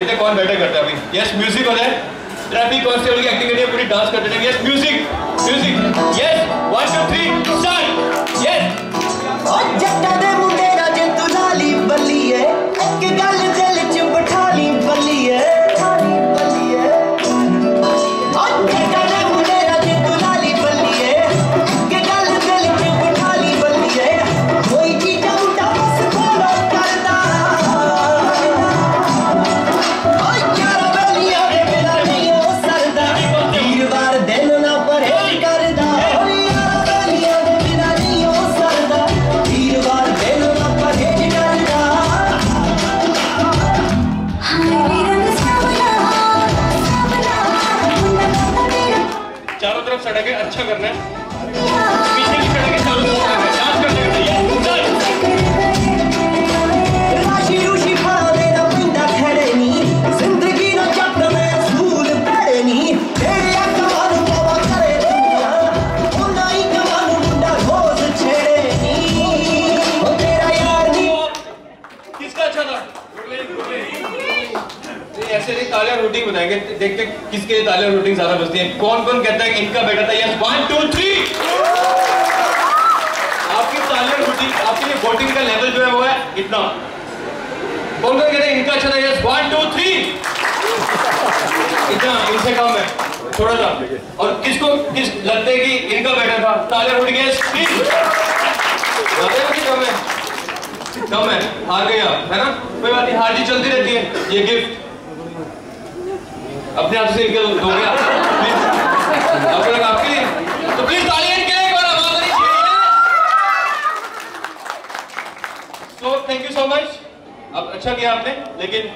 कौन बैठे करता है अभी। यस म्यूज़िक हो जाए। ट्रैफ़िक कॉन्स्टेबल की करिए पूरी डांस करते हैं। यस म्यूज़िक चारों तरफ़ सड़क है अच्छा करना है। ऐसे नहीं तालियाँ रूटिंग बताएँगे देखते किसके लिए तालियाँ रूटिंग ज़्यादा बजती है? कौन कौन कहता है कि इनका बेटा था यस वन टू थ्री आपकी तालियाँ रूटिंग आपके लिए वोटिंग का लेवल जो है वो है इतना। कौन कौन कहते हैं इनका अच्छा था यस वन टू थ्री इतना, इनसे कम है थोड़ा सा और किसको, किस, लगता कि इनका बेटा था? तालियाँ रूटिंग यस कि कम है? कम है, हार गए आप, है ना? कोई बात नहीं, हार जी चलती रहती है। ये गिफ्ट अपने आप से निकल हो गया। आपको लगा आपके लिए तो प्लीज़ तालियाँ एक बार आवाज़ चाहिए so thank you so much अब अच्छा किया आपने, लेकिन